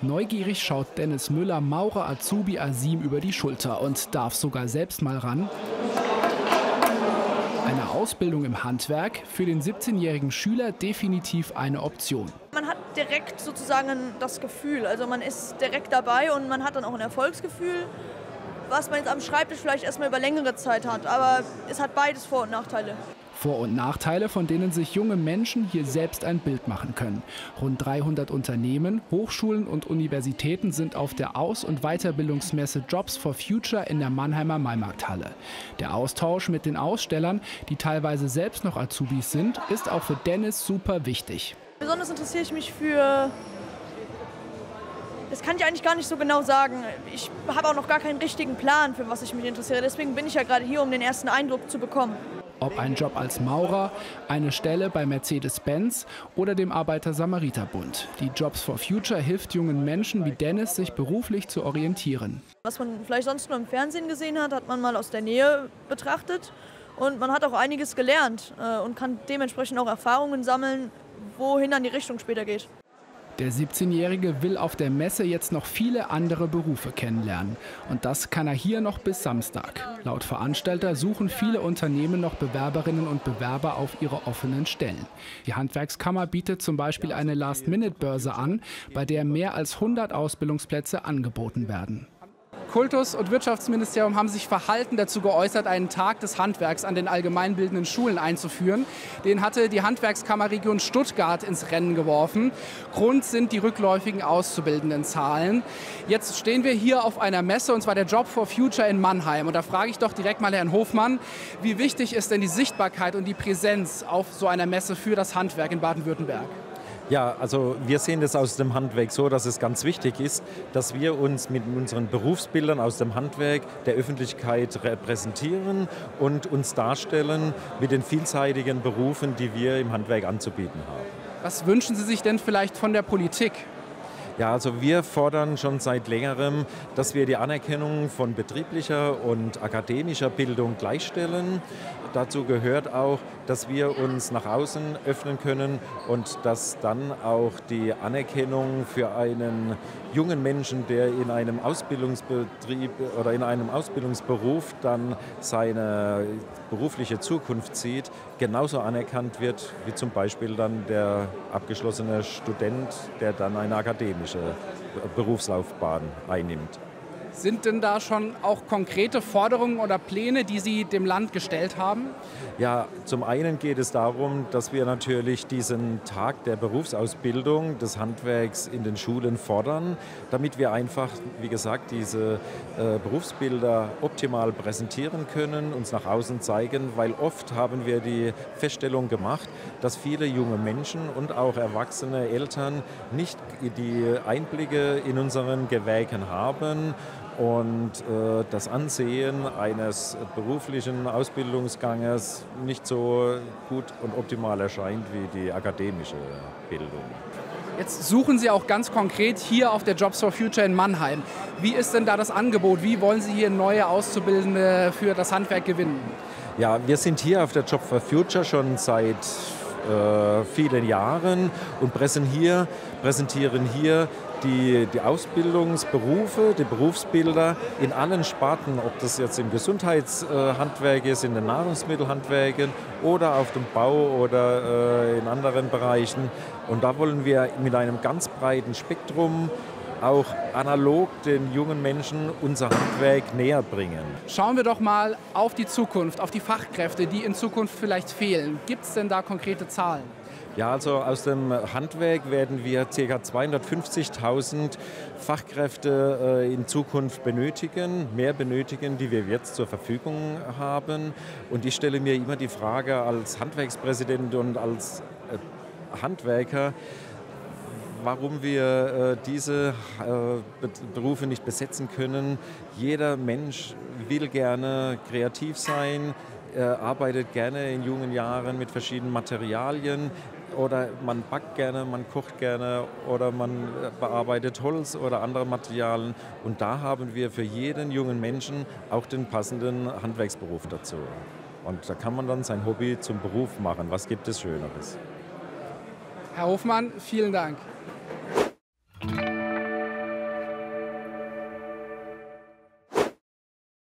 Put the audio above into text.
Neugierig schaut Dennis Müller Maurer Azubi Asim über die Schulter und darf sogar selbst mal ran. Eine Ausbildung im Handwerk für den 17-jährigen Schüler definitiv eine Option. Man hat direkt sozusagen das Gefühl, also man ist direkt dabei und man hat dann auch ein Erfolgsgefühl, was man jetzt am Schreibtisch vielleicht erstmal über längere Zeit hat. Aber es hat beides Vor- und Nachteile. Vor- und Nachteile, von denen sich junge Menschen hier selbst ein Bild machen können. Rund 300 Unternehmen, Hochschulen und Universitäten sind auf der Aus- und Weiterbildungsmesse Jobs for Future in der Mannheimer Maimarkthalle. Der Austausch mit den Ausstellern, die teilweise selbst noch Azubis sind, ist auch für Dennis super wichtig. Besonders interessiere ich mich für das kann ich eigentlich gar nicht so genau sagen. Ich habe auch noch gar keinen richtigen Plan, für was ich mich interessiere. Deswegen bin ich ja gerade hier, um den ersten Eindruck zu bekommen. Ob ein Job als Maurer, eine Stelle bei Mercedes-Benz oder dem Arbeiter-Samariter-Bund. Die Jobs for Future hilft jungen Menschen wie Dennis, sich beruflich zu orientieren. Was man vielleicht sonst nur im Fernsehen gesehen hat, hat man mal aus der Nähe betrachtet. Und man hat auch einiges gelernt äh, und kann dementsprechend auch Erfahrungen sammeln, wohin dann die Richtung später geht. Der 17-Jährige will auf der Messe jetzt noch viele andere Berufe kennenlernen. Und das kann er hier noch bis Samstag. Laut Veranstalter suchen viele Unternehmen noch Bewerberinnen und Bewerber auf ihre offenen Stellen. Die Handwerkskammer bietet zum Beispiel eine Last-Minute-Börse an, bei der mehr als 100 Ausbildungsplätze angeboten werden. Kultus- und Wirtschaftsministerium haben sich verhalten dazu geäußert, einen Tag des Handwerks an den allgemeinbildenden Schulen einzuführen. Den hatte die Handwerkskammerregion Stuttgart ins Rennen geworfen. Grund sind die rückläufigen auszubildenden Zahlen. Jetzt stehen wir hier auf einer Messe, und zwar der Job for Future in Mannheim. Und da frage ich doch direkt mal Herrn Hofmann, wie wichtig ist denn die Sichtbarkeit und die Präsenz auf so einer Messe für das Handwerk in Baden-Württemberg? Ja, also wir sehen das aus dem Handwerk so, dass es ganz wichtig ist, dass wir uns mit unseren Berufsbildern aus dem Handwerk der Öffentlichkeit repräsentieren und uns darstellen mit den vielseitigen Berufen, die wir im Handwerk anzubieten haben. Was wünschen Sie sich denn vielleicht von der Politik? Ja, also wir fordern schon seit längerem, dass wir die Anerkennung von betrieblicher und akademischer Bildung gleichstellen. Dazu gehört auch, dass wir uns nach außen öffnen können und dass dann auch die Anerkennung für einen jungen Menschen, der in einem Ausbildungsbetrieb oder in einem Ausbildungsberuf dann seine berufliche Zukunft sieht, genauso anerkannt wird wie zum Beispiel dann der abgeschlossene Student, der dann eine akademische Berufslaufbahn einnimmt. Sind denn da schon auch konkrete Forderungen oder Pläne, die Sie dem Land gestellt haben? Ja, zum einen geht es darum, dass wir natürlich diesen Tag der Berufsausbildung des Handwerks in den Schulen fordern, damit wir einfach, wie gesagt, diese äh, Berufsbilder optimal präsentieren können, uns nach außen zeigen, weil oft haben wir die Feststellung gemacht, dass viele junge Menschen und auch erwachsene Eltern nicht die Einblicke in unseren Gewerken haben und äh, das Ansehen eines beruflichen Ausbildungsganges nicht so gut und optimal erscheint wie die akademische Bildung. Jetzt suchen Sie auch ganz konkret hier auf der Jobs for Future in Mannheim. Wie ist denn da das Angebot? Wie wollen Sie hier neue Auszubildende für das Handwerk gewinnen? Ja, wir sind hier auf der Job for Future schon seit äh, vielen Jahren und präsentieren hier, präsentieren hier die, die Ausbildungsberufe, die Berufsbilder in allen Sparten, ob das jetzt im Gesundheitshandwerk ist, in den Nahrungsmittelhandwerken oder auf dem Bau oder äh, in anderen Bereichen. Und da wollen wir mit einem ganz breiten Spektrum auch analog den jungen Menschen unser Handwerk näher bringen. Schauen wir doch mal auf die Zukunft, auf die Fachkräfte, die in Zukunft vielleicht fehlen. Gibt es denn da konkrete Zahlen? Ja, also aus dem Handwerk werden wir ca. 250.000 Fachkräfte äh, in Zukunft benötigen, mehr benötigen, die wir jetzt zur Verfügung haben. Und ich stelle mir immer die Frage als Handwerkspräsident und als äh, Handwerker, warum wir äh, diese Berufe nicht besetzen können. Jeder Mensch will gerne kreativ sein, er arbeitet gerne in jungen Jahren mit verschiedenen Materialien oder man backt gerne, man kocht gerne oder man bearbeitet Holz oder andere Materialien. Und da haben wir für jeden jungen Menschen auch den passenden Handwerksberuf dazu. Und da kann man dann sein Hobby zum Beruf machen. Was gibt es Schöneres? Herr Hofmann, vielen Dank.